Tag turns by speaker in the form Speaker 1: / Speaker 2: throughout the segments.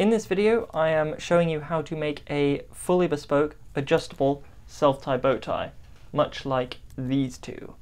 Speaker 1: In this video, I am showing you how to make a fully bespoke, adjustable self-tie bow tie, much like these two.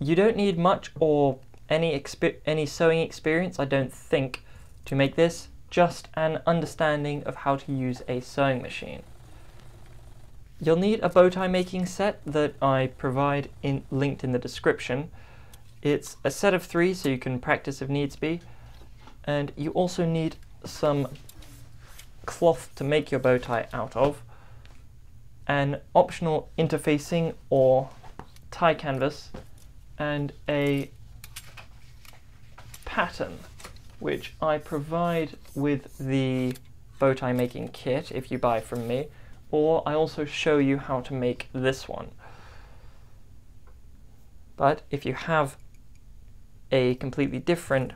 Speaker 1: You don't need much or any, any sewing experience, I don't think, to make this, just an understanding of how to use a sewing machine. You'll need a bow tie making set that I provide in, linked in the description. It's a set of three so you can practice if needs be. And you also need some cloth to make your bow tie out of, an optional interfacing or tie canvas, and a pattern, which I provide with the bow tie making kit if you buy from me or I also show you how to make this one. But if you have a completely different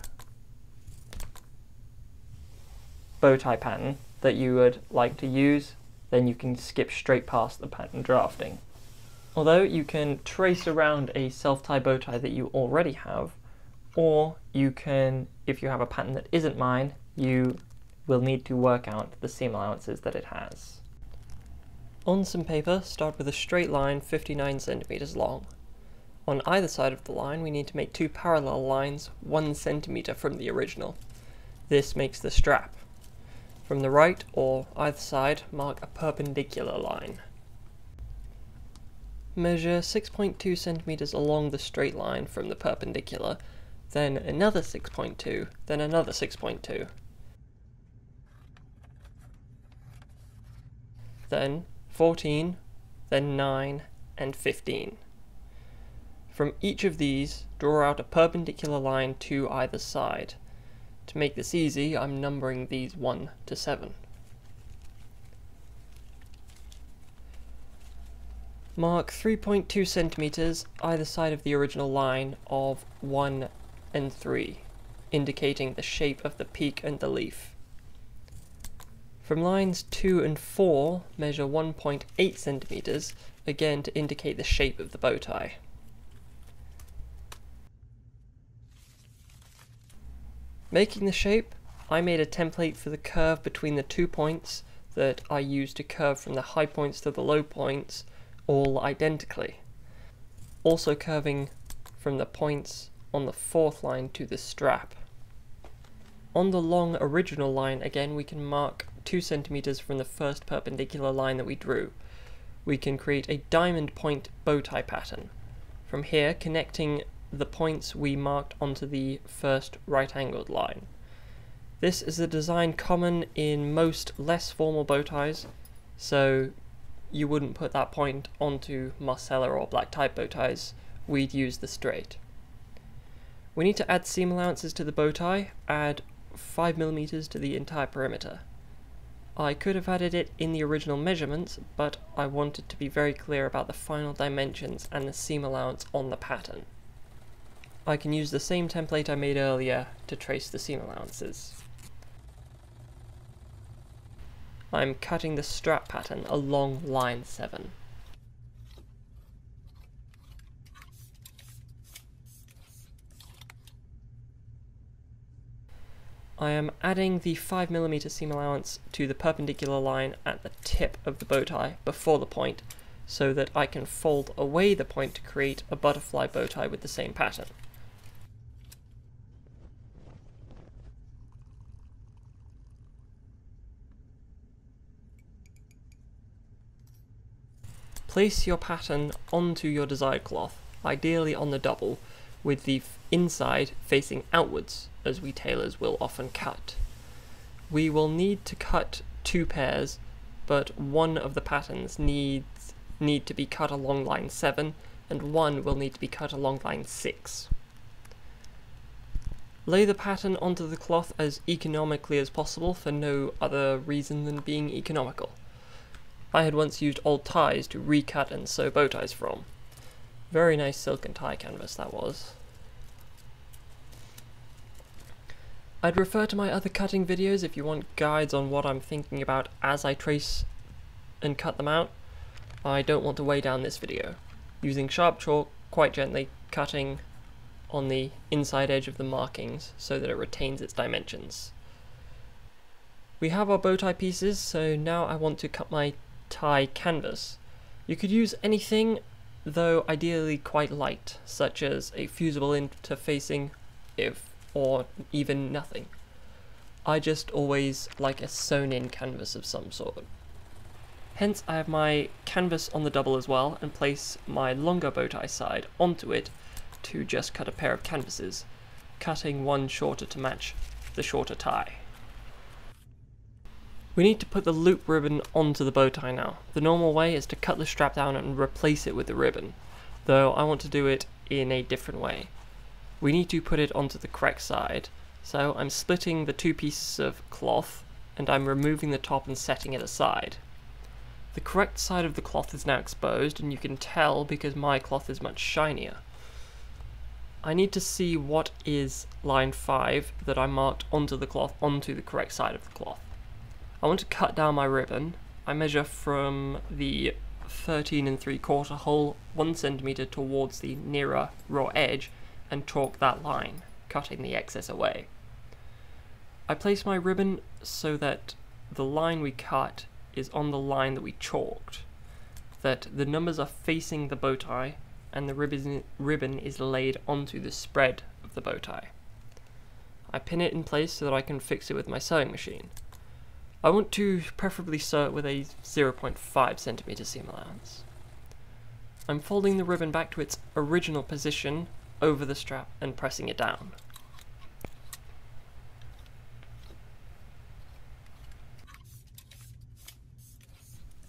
Speaker 1: bow tie pattern that you would like to use, then you can skip straight past the pattern drafting. Although you can trace around a self-tie bow tie that you already have, or you can, if you have a pattern that isn't mine, you will need to work out the seam allowances that it has. On some paper, start with a straight line 59 centimeters long. On either side of the line, we need to make two parallel lines 1 centimeter from the original. This makes the strap. From the right or either side, mark a perpendicular line. Measure 6.2 centimeters along the straight line from the perpendicular, then another 6.2, then another 6.2. Then 14, then 9, and 15. From each of these, draw out a perpendicular line to either side. To make this easy, I'm numbering these 1 to 7. Mark 3.2 centimeters either side of the original line of 1 and 3, indicating the shape of the peak and the leaf. From lines 2 and 4, measure 1.8 centimeters, again to indicate the shape of the bow tie. Making the shape, I made a template for the curve between the two points that I used to curve from the high points to the low points all identically. Also curving from the points on the fourth line to the strap. On the long original line again we can mark 2 centimeters from the first perpendicular line that we drew. We can create a diamond point bow tie pattern. From here connecting the points we marked onto the first right angled line. This is a design common in most less formal bow ties, so you wouldn't put that point onto Marcella or black type bow ties, we'd use the straight. We need to add seam allowances to the bow tie, add 5mm to the entire perimeter. I could have added it in the original measurements, but I wanted to be very clear about the final dimensions and the seam allowance on the pattern. I can use the same template I made earlier to trace the seam allowances. I'm cutting the strap pattern along line 7. I am adding the 5mm seam allowance to the perpendicular line at the tip of the bow tie before the point so that I can fold away the point to create a butterfly bow tie with the same pattern. Place your pattern onto your desired cloth, ideally on the double, with the inside facing outwards, as we tailors will often cut. We will need to cut two pairs, but one of the patterns needs need to be cut along line 7, and one will need to be cut along line 6. Lay the pattern onto the cloth as economically as possible for no other reason than being economical. I had once used old ties to recut and sew bow ties from. Very nice silk and tie canvas that was. I'd refer to my other cutting videos if you want guides on what I'm thinking about as I trace and cut them out. I don't want to weigh down this video. Using sharp chalk, quite gently, cutting on the inside edge of the markings so that it retains its dimensions. We have our bow tie pieces, so now I want to cut my tie canvas. You could use anything, though ideally quite light, such as a fusible interfacing, if or even nothing. I just always like a sewn in canvas of some sort. Hence I have my canvas on the double as well and place my longer bow tie side onto it to just cut a pair of canvases, cutting one shorter to match the shorter tie. We need to put the loop ribbon onto the bow tie now. The normal way is to cut the strap down and replace it with the ribbon, though I want to do it in a different way. We need to put it onto the correct side, so I'm splitting the two pieces of cloth and I'm removing the top and setting it aside. The correct side of the cloth is now exposed and you can tell because my cloth is much shinier. I need to see what is line 5 that I marked onto the cloth onto the correct side of the cloth. I want to cut down my ribbon. I measure from the 13 and 3 quarter hole 1 centimeter towards the nearer raw edge and chalk that line, cutting the excess away. I place my ribbon so that the line we cut is on the line that we chalked, that the numbers are facing the bow tie and the ribbon, ribbon is laid onto the spread of the bow tie. I pin it in place so that I can fix it with my sewing machine. I want to preferably sew it with a 0.5 centimeter seam allowance. I'm folding the ribbon back to its original position over the strap and pressing it down.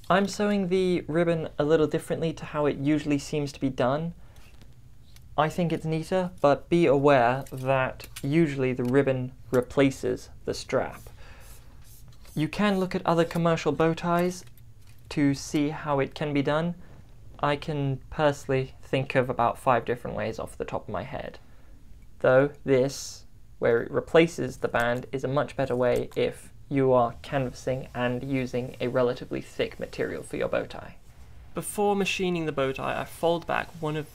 Speaker 1: I'm sewing the ribbon a little differently to how it usually seems to be done. I think it's neater, but be aware that usually the ribbon replaces the strap. You can look at other commercial bow ties to see how it can be done. I can personally think of about five different ways off the top of my head. Though this, where it replaces the band, is a much better way if you are canvassing and using a relatively thick material for your bow tie. Before machining the bow tie, I fold back one of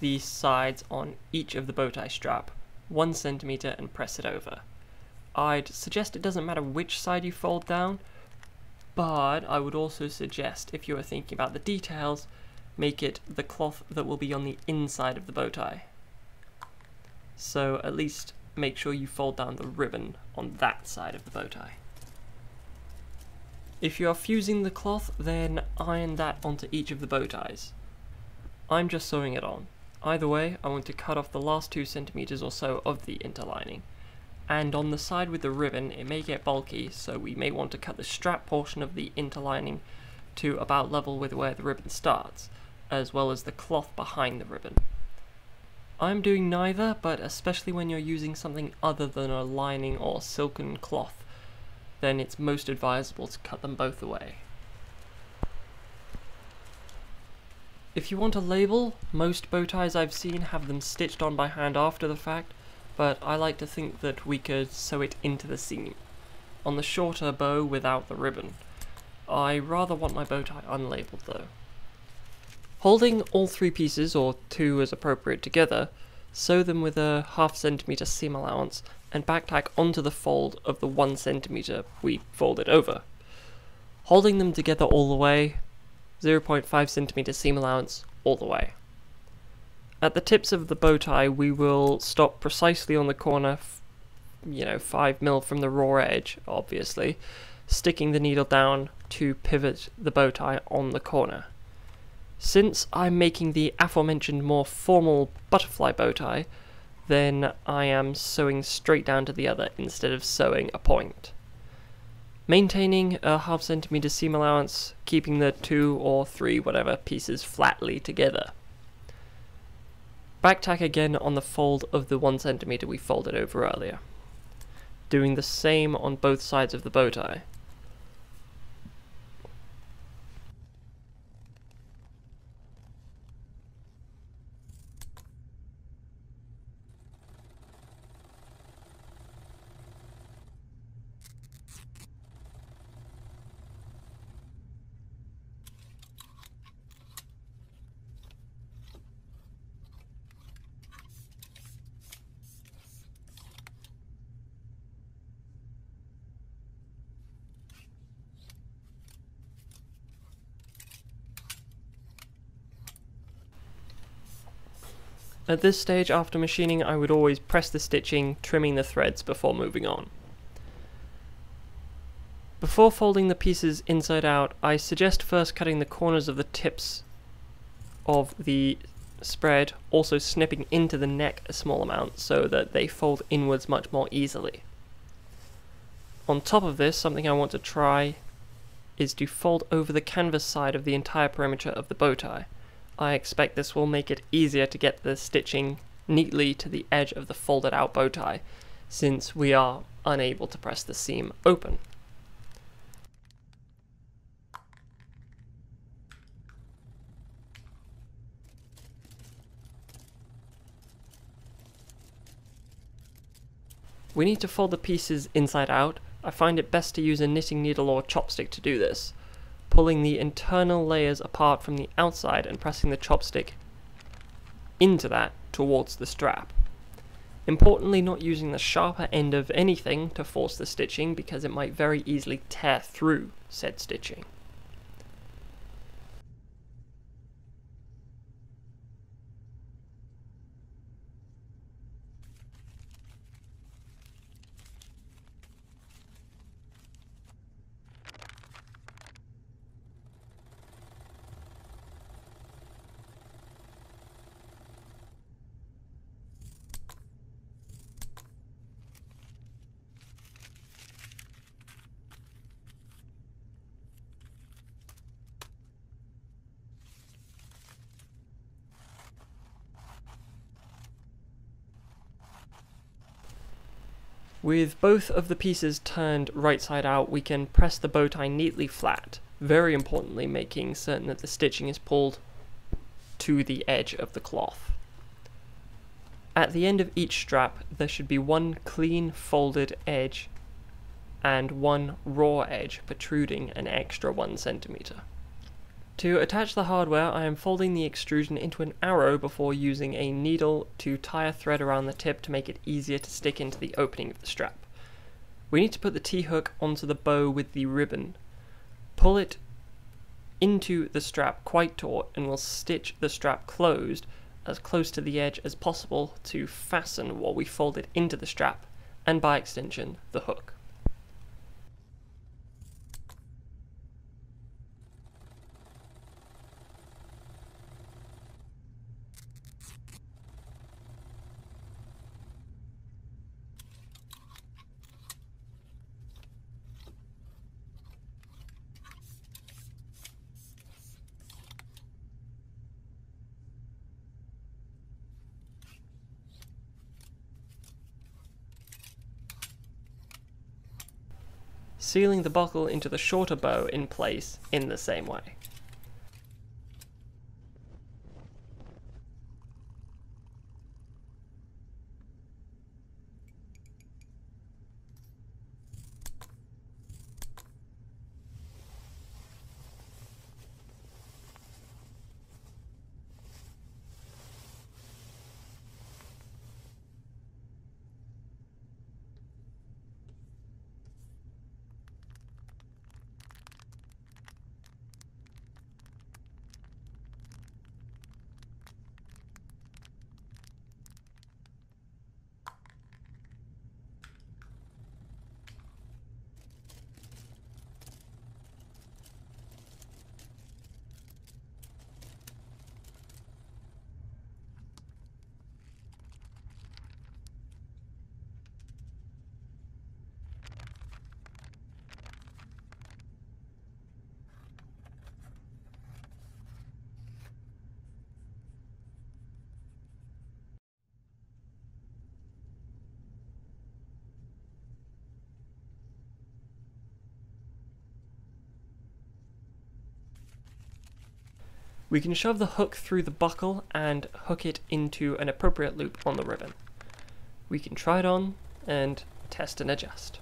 Speaker 1: the sides on each of the bow tie strap, one centimeter, and press it over. I'd suggest it doesn't matter which side you fold down, but I would also suggest, if you are thinking about the details, make it the cloth that will be on the inside of the bow tie. So at least make sure you fold down the ribbon on that side of the bow tie. If you are fusing the cloth, then iron that onto each of the bow ties. I'm just sewing it on. Either way, I want to cut off the last two centimeters or so of the interlining and on the side with the ribbon it may get bulky so we may want to cut the strap portion of the interlining to about level with where the ribbon starts, as well as the cloth behind the ribbon. I'm doing neither, but especially when you're using something other than a lining or silken cloth, then it's most advisable to cut them both away. If you want a label, most bow ties I've seen have them stitched on by hand after the fact, but I like to think that we could sew it into the seam, on the shorter bow without the ribbon. I rather want my bow tie unlabeled though. Holding all three pieces, or two as appropriate together, sew them with a half centimeter seam allowance and back tack onto the fold of the one centimeter we folded over. Holding them together all the way, 0.5 centimeter seam allowance all the way. At the tips of the bow tie, we will stop precisely on the corner, you know, 5 mil from the raw edge, obviously, sticking the needle down to pivot the bow tie on the corner. Since I'm making the aforementioned more formal butterfly bow tie, then I am sewing straight down to the other instead of sewing a point. Maintaining a half centimeter seam allowance, keeping the two or three whatever pieces flatly together. Back tack again on the fold of the 1 centimeter we folded over earlier. Doing the same on both sides of the bow tie. At this stage after machining I would always press the stitching, trimming the threads before moving on. Before folding the pieces inside out, I suggest first cutting the corners of the tips of the spread, also snipping into the neck a small amount so that they fold inwards much more easily. On top of this, something I want to try is to fold over the canvas side of the entire perimeter of the bow tie. I expect this will make it easier to get the stitching neatly to the edge of the folded out bow tie, since we are unable to press the seam open. We need to fold the pieces inside out. I find it best to use a knitting needle or chopstick to do this, pulling the internal layers apart from the outside and pressing the chopstick into that towards the strap. Importantly not using the sharper end of anything to force the stitching because it might very easily tear through said stitching. With both of the pieces turned right side out, we can press the bow tie neatly flat, very importantly making certain that the stitching is pulled to the edge of the cloth. At the end of each strap, there should be one clean folded edge and one raw edge protruding an extra one centimeter. To attach the hardware, I am folding the extrusion into an arrow before using a needle to tie a thread around the tip to make it easier to stick into the opening of the strap. We need to put the T-hook onto the bow with the ribbon. Pull it into the strap quite taut and we'll stitch the strap closed as close to the edge as possible to fasten while we fold it into the strap and by extension the hook. Sealing the buckle into the shorter bow in place in the same way. We can shove the hook through the buckle and hook it into an appropriate loop on the ribbon. We can try it on and test and adjust.